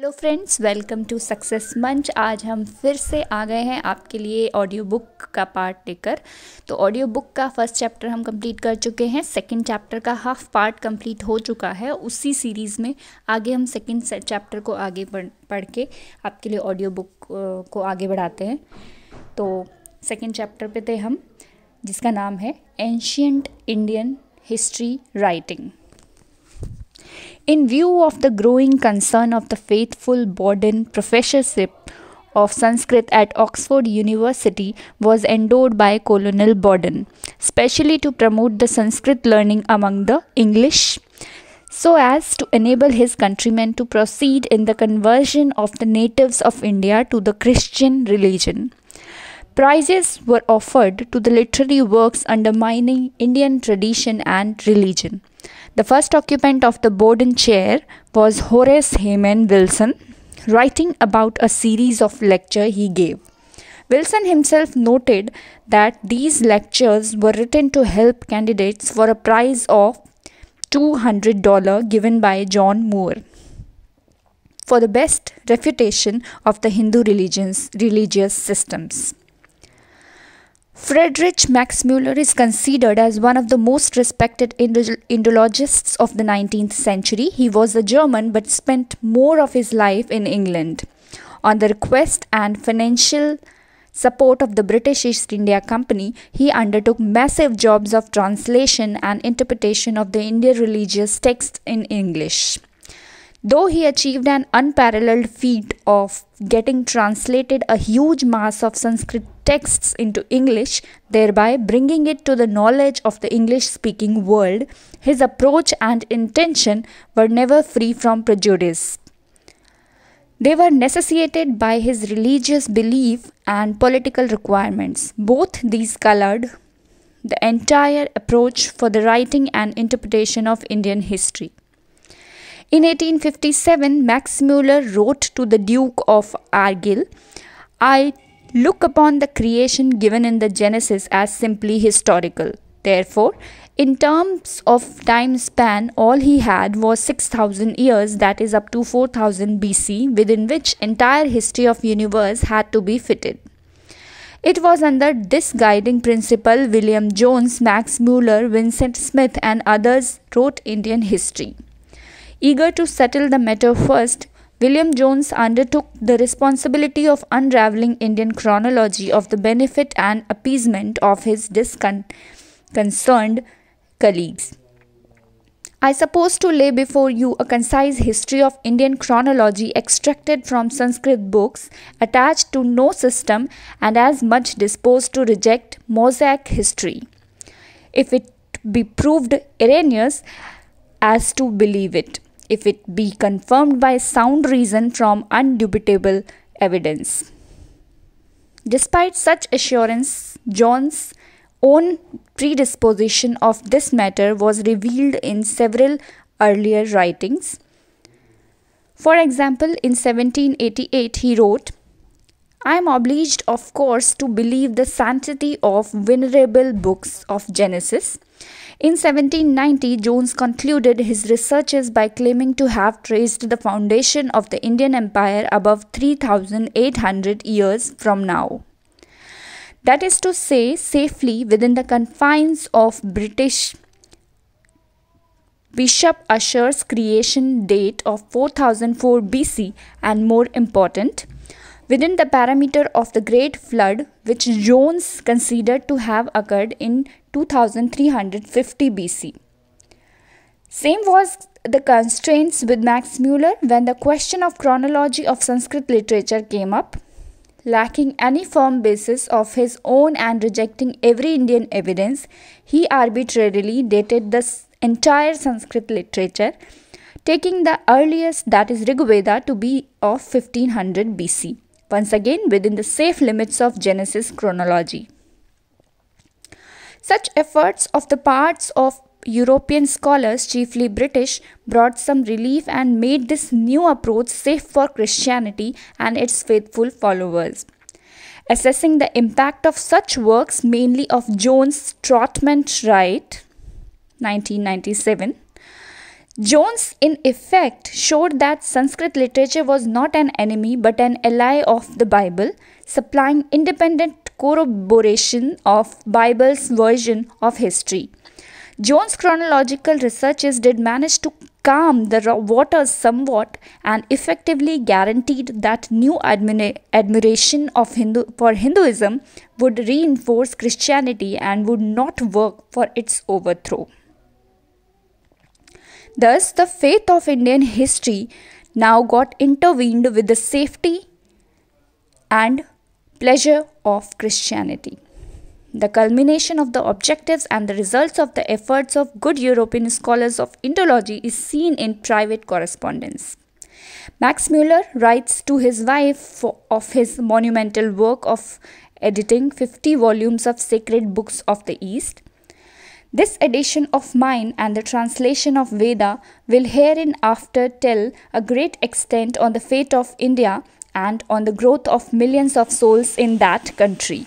Hello friends welcome to success मंच आज हम फिर से आ गए हैं आपके लिए ऑडियो बुक का पार्ट लेकर। तो ऑडियो बुक का फ़र्स्ट चैप्टर हम कंप्लीट कर चुके हैं। सेकंड चैप्टर का हाफ़ पार्ट कंप्लीट हो चुका है। उसी सीरीज़ में आगे हम सेकंड चैप्टर को आगे पढ़ पढ़ के आपके लिए ऑडियो बुक को आगे बढ़ाते हैं। तो सेकेंड चैप्टर पे थे हम, जिसका नाम है ancient Indian history writing In view of the growing concern of the faithful Boden professorship of Sanskrit at Oxford University was endowed by Colonel Boden, specially to promote the Sanskrit learning among the English, so as to enable his countrymen to proceed in the conversion of the natives of India to the Christian religion. Prizes were offered to the literary works undermining Indian tradition and religion. The first occupant of the Boden chair was Horace Hayman Wilson, writing about a series of lectures he gave. Wilson himself noted that these lectures were written to help candidates for a prize of $200 given by John Muir for the best refutation of the Hindu religions, religious systems. Friedrich Max Müller is considered as one of the most respected Indologists of the 19th century. He was a German but spent more of his life in England. On the request and financial support of the British East India Company, he undertook massive jobs of translation and interpretation of the Indian religious texts in English. Though he achieved an unparalleled feat of getting translated a huge mass of Sanskrit texts into English, thereby bringing it to the knowledge of the English speaking world, his approach and intention were never free from prejudice. They were necessitated by his religious belief and political requirements. Both these colored the entire approach for the writing and interpretation of Indian history. In 1857, Max Muller wrote to the Duke of Argyll I look upon the creation given in the Genesis as simply historical. Therefore, in terms of time span, all he had was 6000 years, that is up to 4000 BC, within which entire history of universe had to be fitted. It was under this guiding principle William Jones, Max Muller, Vincent Smith and others wrote Indian history. Eager to settle the matter first, William Jones undertook the responsibility of unraveling Indian chronology of the benefit and appeasement of his disconcerted colleagues. I suppose to lay before you a concise history of Indian chronology extracted from Sanskrit books, attached to no system, and as much disposed to reject Mosaic history, if it be proved erroneous as to believe it if it be confirmed by sound reason from undubitable evidence. Despite such assurance, John's own predisposition of this matter was revealed in several earlier writings. For example, in 1788 he wrote, I am obliged, of course, to believe the sanctity of venerable books of Genesis in 1790, Jones concluded his researches by claiming to have traced the foundation of the Indian Empire above 3800 years from now. That is to say, safely within the confines of British Bishop Ussher's creation date of 4004 BC, and more important, within the parameter of the Great Flood, which Jones considered to have occurred in 2350 BC. Same was the constraints with Max Muller when the question of chronology of Sanskrit literature came up. Lacking any firm basis of his own and rejecting every Indian evidence, he arbitrarily dated the entire Sanskrit literature, taking the earliest, that is Rigveda, to be of 1500 BC once again within the safe limits of Genesis chronology. Such efforts of the parts of European scholars, chiefly British, brought some relief and made this new approach safe for Christianity and its faithful followers. Assessing the impact of such works, mainly of Jones' Trautmann Wright, 1997, Jones, in effect, showed that Sanskrit literature was not an enemy but an ally of the Bible, supplying independent corroboration of Bible's version of history. Jones' chronological researches did manage to calm the waters somewhat and effectively guaranteed that new admira- admiration of Hindu for Hinduism would reinforce Christianity and would not work for its overthrow. Thus, the faith of Indian history now got intervened with the safety and pleasure of Christianity. The culmination of the objectives and the results of the efforts of good European scholars of Indology is seen in private correspondence. Max Muller writes to his wife of his monumental work of editing 50 volumes of sacred books of the East this edition of mine and the translation of Veda will hereinafter tell a great extent on the fate of India and on the growth of millions of souls in that country.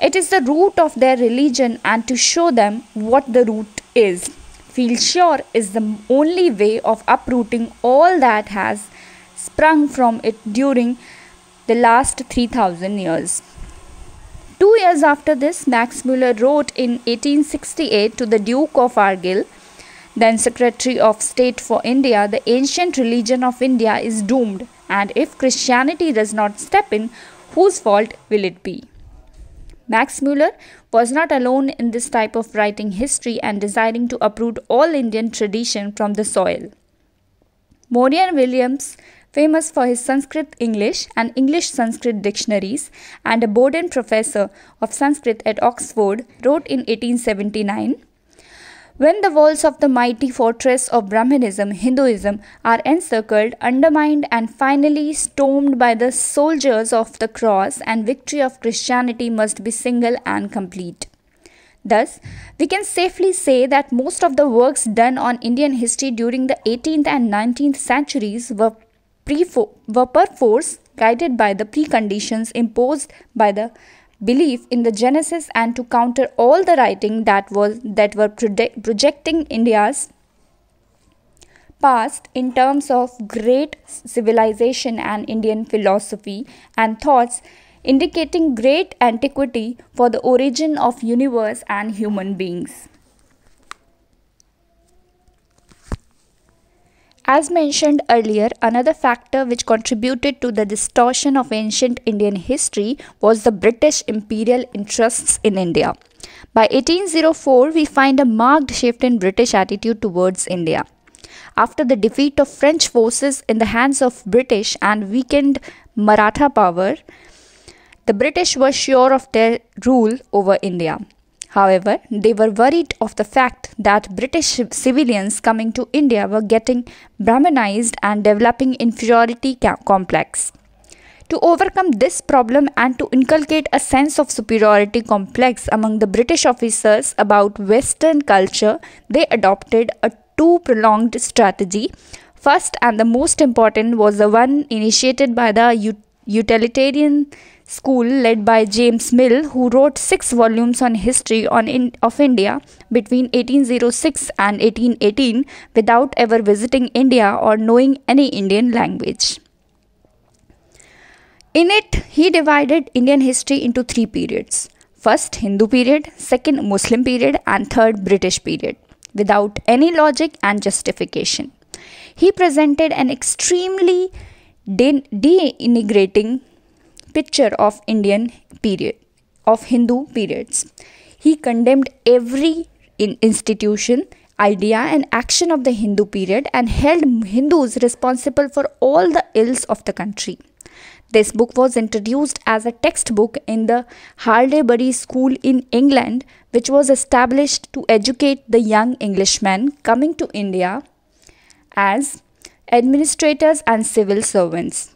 It is the root of their religion and to show them what the root is. Feel sure is the only way of uprooting all that has sprung from it during the last 3000 years. Two years after this, Max Muller wrote in 1868 to the Duke of Argyll, then Secretary of State for India, the ancient religion of India is doomed, and if Christianity does not step in, whose fault will it be? Max Muller was not alone in this type of writing history and desiring to uproot all Indian tradition from the soil. Monier Williams famous for his Sanskrit English and English Sanskrit dictionaries, and a Boden professor of Sanskrit at Oxford, wrote in 1879 When the walls of the mighty fortress of Brahmanism, Hinduism, are encircled, undermined, and finally stormed by the soldiers of the cross, and victory of Christianity must be single and complete. Thus, we can safely say that most of the works done on Indian history during the 18th and 19th centuries were were perforce guided by the preconditions imposed by the belief in the genesis and to counter all the writing that was that were projecting india's past in terms of great civilization and indian philosophy and thoughts indicating great antiquity for the origin of universe and human beings As mentioned earlier, another factor which contributed to the distortion of ancient Indian history was the British imperial interests in India. By 1804, we find a marked shift in British attitude towards India. After the defeat of French forces in the hands of British and weakened Maratha power, the British were sure of their rule over India. However, they were worried of the fact that British civilians coming to India were getting Brahmanized and developing inferiority complex. To overcome this problem and to inculcate a sense of superiority complex among the British officers about Western culture, they adopted a two prolonged strategy. First and the most important was the one initiated by the utilitarian school led by James Mill, who wrote six volumes on history on in, of India between 1806 and 1818 without ever visiting India or knowing any Indian language. In it, he divided Indian history into three periods first Hindu period, second Muslim period, and third British period, without any logic and justification. He presented an extremely denigrating picture of Indian period, of Hindu periods. He condemned every institution, idea, and action of the Hindu period and held Hindus responsible for all the ills of the country. This book was introduced as a textbook in the Haileybury School in England, which was established to educate the young Englishmen coming to India as administrators and civil servants.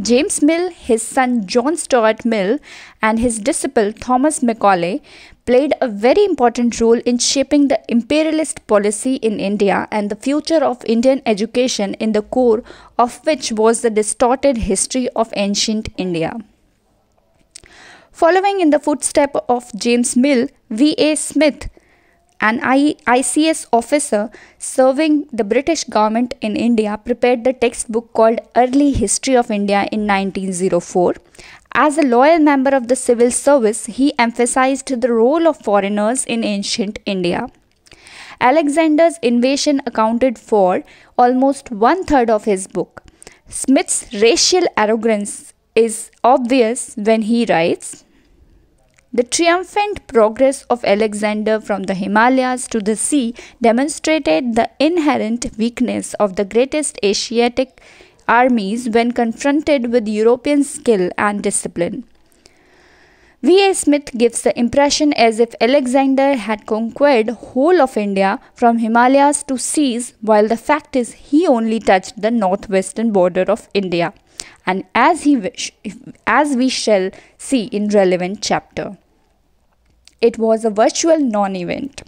James Mill, his son John Stuart Mill, and his disciple Thomas Macaulay played a very important role in shaping the imperialist policy in India and the future of Indian education, in the core of which was the distorted history of ancient India. Following in the footsteps of James Mill, V.A. Smith an ICS officer serving the British government in India, prepared the textbook called Early History of India in 1904. As a loyal member of the civil service, he emphasized the role of foreigners in ancient India. Alexander's invasion accounted for almost one third of his book. Smith's racial arrogance is obvious when he writes The triumphant progress of Alexander from the Himalayas to the sea demonstrated the inherent weakness of the greatest Asiatic armies when confronted with European skill and discipline. V.A. Smith gives the impression as if Alexander had conquered whole of India from Himalayas to seas while the fact is he only touched the northwestern border of India and as he as we shall see in relevant chapter it was a virtual non-event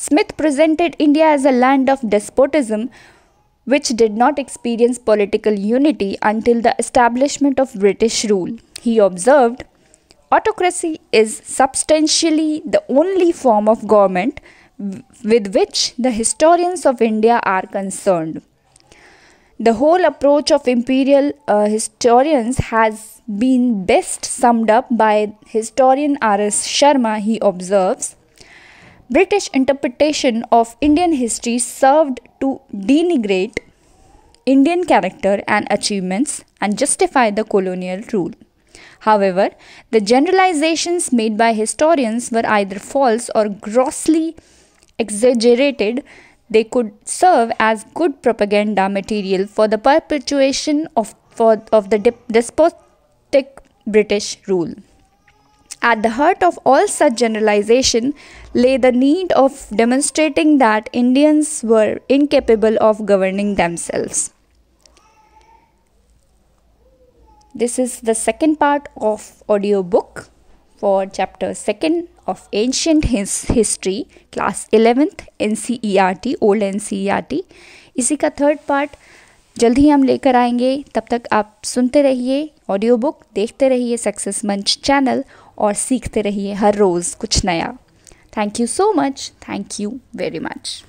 Smith presented India as a land of despotism which did not experience political unity until the establishment of British rule. He observed Autocracy is substantially the only form of government with which the historians of India are concerned. The whole approach of imperial uh, historians has been best summed up by historian R.S. Sharma. He observes British interpretation of Indian history served to denigrate Indian character and achievements and justify the colonial rule. However, the generalizations made by historians were either false or grossly exaggerated. They could serve as good propaganda material for the perpetuation of, for, of the despotic British rule. At the heart of all such generalization lay the need of demonstrating that Indians were incapable of governing themselves. This is the second part of audiobook for chapter 2nd of ancient his, history, class 11th NCERT old NCERT इसी का third part जल्द ही हम लेकर आएँगे। तब तक आप सुनते रहिए ऑडियो बुक देखते रहिए सक्सेस मंच चैनल और सीखते रहिए हर रोज़ कुछ नया। Thank you so much thank you very much